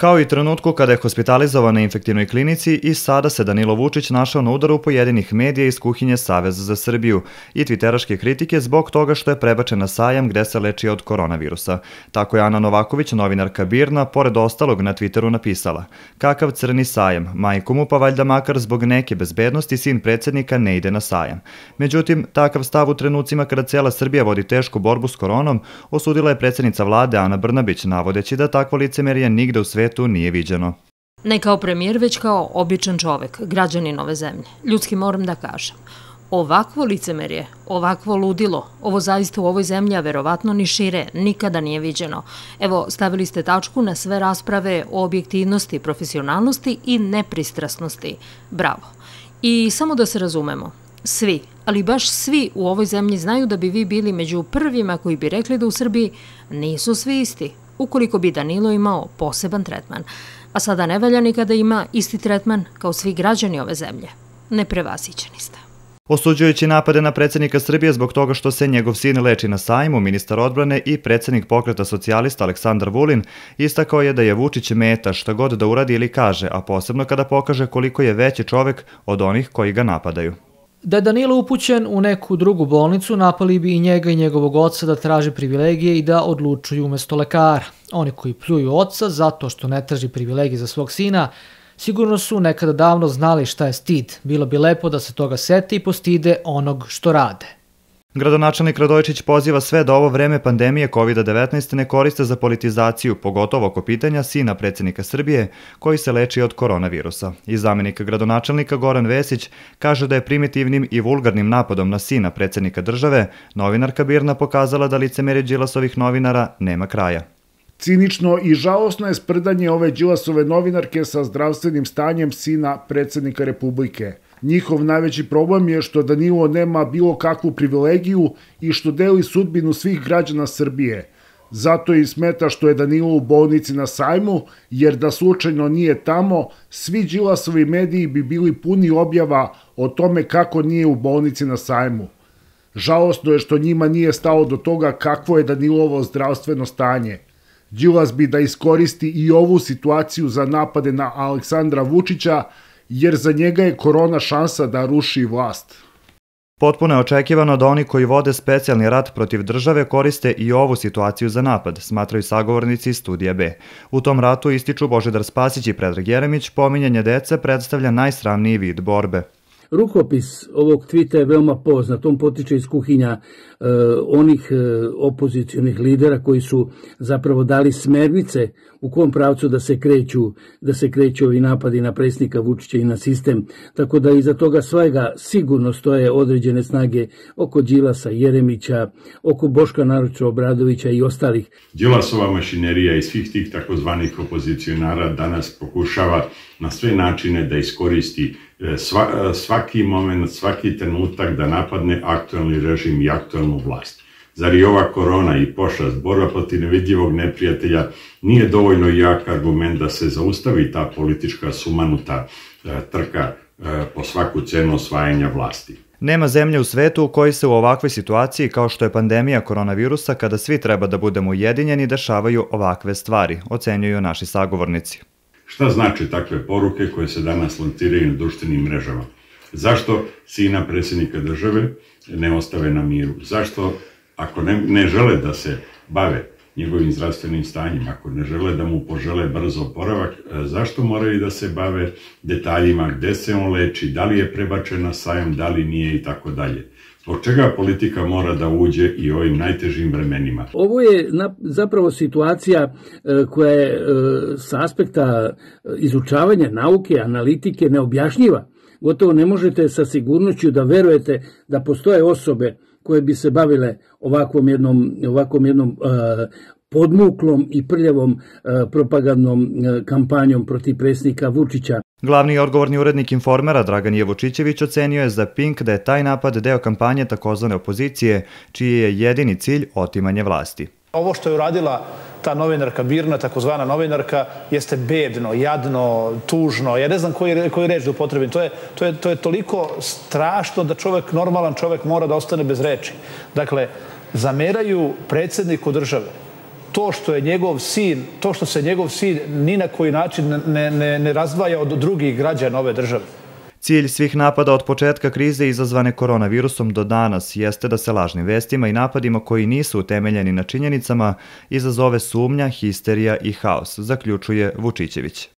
Kao i trenutku kada je hospitalizovan na infektivnoj klinici i sada se Danilo Vučić našao na udaru pojedinih medija iz kuhinje Saveza za Srbiju i twitteraške kritike zbog toga što je prebačen na sajam gde se leči od koronavirusa. Tako je Ana Novaković, novinarka Birna, pored ostalog na Twitteru napisala Kakav crni sajam, majku mu pa valjda makar zbog neke bezbednosti sin predsednika ne ide na sajam. Međutim, takav stav u trenucima kada cela Srbija vodi tešku borbu s koronom, osudila je predsednica vlade Ana Brnabić, navodeći da takvo licemerje nigde u svetu nije viđeno. Ne kao premijer, već kao običan čovek, građanin ove zemlje. Ljudski moram da kažem. Ovakvo licemerje, ovakvo ludilo, ovo zaista u ovoj zemlji, a verovatno ni šire, nikada nije viđeno. Evo, stavili ste tačku na sve rasprave o objektivnosti, profesionalnosti i nepristrasnosti. Bravo. I samo da se razumemo, svi, ali baš svi u ovoj zemlji znaju da bi vi bili među prvima koji bi rekli da u Srbiji nisu svi isti, ukoliko bi Danilo imao poseban tretman. A sada ne valja ni kada ima isti tretman kao svi građani ove zemlje. Neprevasićeni ste. Osuđujući napade na predsednika Srbije zbog toga što se njegov sin leči na sajmu, ministar odbrane i predsednik pokreta socijalista Aleksandar Vulin istakao je da je Vučić meta šta god da uradi ili kaže, a posebno kada pokaže koliko je veći čovek od onih koji ga napadaju. Da je Danilo upućen u neku drugu bolnicu, napali bi i njega i njegovog oca da traže privilegije i da odlučuju umesto lekara. Oni koji pljuju oca zato što ne traži privilegije za svog sina, sigurno su nekada davno znali šta je stid. Bilo bi lepo da se toga sete i postide onog što rade. Gradonačelnik Radojičić poziva sve da ovo vreme pandemije COVID-19 ne koriste za politizaciju, pogotovo oko pitanja sina predsednika Srbije koji se leči od koronavirusa. I zamenik gradonačelnika Goran Vesić kaže da je primitivnim i vulgarnim napadom na sina predsednika države novinarka Birna pokazala da licemere Đilasovih novinara nema kraja. Cinično i žalosno je sprdanje ove Đilasove novinarke sa zdravstvenim stanjem sina predsednika Republike – Njihov najveći problem je što Danilo nema bilo kakvu privilegiju i što deli sudbinu svih građana Srbije. Zato i smeta što je Danilo u bolnici na sajmu, jer da slučajno nije tamo, svi Đilasovi mediji bi bili puni objava o tome kako nije u bolnici na sajmu. Žalostno je što njima nije stalo do toga kakvo je Danilovo zdravstveno stanje. Đilas bi da iskoristi i ovu situaciju za napade na Aleksandra Vučića, jer za njega je korona šansa da ruši vlast. Potpuno je očekivano da oni koji vode specijalni rat protiv države koriste i ovu situaciju za napad, smatraju sagovornici Studija B. U tom ratu ističu Božedar Spasić i Predrag Jeremić, pominjanje dece predstavlja najsramniji vid borbe. Rukopis ovog tvita je veoma poznat, on potiče iz kuhinja e, onih e, opozicionih lidera koji su zapravo dali smernice u kom pravcu da se kreću, da se kreću ovi napadi na predsjednika Vučića i na sistem, tako da iza toga svega sigurno stoje određene snage oko Đilasa, Jeremića, oko Boška Naruča Obradovića i ostalih. Đilasova mašinerija i svih tih takozvanih opozicionara danas pokušava na sve načine da iskoristi sva, svaki moment, svaki trenutak da napadne aktualni režim i aktualnu vlast. Zar i ova korona i pošast, borba protiv nevidljivog neprijatelja nije dovoljno jak argument da se zaustavi ta politička sumanuta e, trka e, po svaku cenu osvajanja vlasti. Nema zemlje u svetu u kojoj se u ovakvoj situaciji kao što je pandemija koronavirusa kada svi treba da budemo ujedinjeni dešavaju ovakve stvari, ocenjuju naši sagovornici. Šta znači takve poruke koje se danas lanciraju na društvenim mrežama? Zašto sina predsjednika države ne ostave na miru? Zašto ako ne, ne žele da se bave njegovim zdravstvenim stanjem, ako ne žele da mu požele brzo oporavak, e, zašto moraju da se bave detaljima gde se on leči, da li je prebačen na sajam, da li nije i tako dalje. Zbog čega politika mora da uđe i ovim najtežim vremenima? Ovo je zapravo situacija e, koja je e, sa aspekta izučavanja nauke, analitike neobjašnjiva. Gotovo ne možete sa sigurnošću da verujete da postoje osobe koje bi se bavile ovakvom jednom, ovakvom jednom podmuklom i prljavom propagandnom kampanjom protiv presnika Vučića. Glavni odgovorni urednik Informera Dragan Jevučićević ocenio je za Pink da je taj napad deo kampanje takozvane opozicije, čiji je jedini cilj otimanje vlasti. Ovo što je uradila ta novinarka Birna, takozvana novinarka, jeste bedno, jadno, tužno. Ja ne znam koji, koji reč da upotrebim. To je, to, je, to je toliko strašno da čovek, normalan čovek mora da ostane bez reči. Dakle, zameraju predsedniku države to što je njegov sin, to što se njegov sin ni na koji način ne, ne, ne razdvaja od drugih građana ove države. Cilj svih napada od početka krize izazvane koronavirusom do danas jeste da se lažnim vestima i napadima koji nisu utemeljeni na činjenicama izazove sumnja, histerija i haos, zaključuje Vučićević.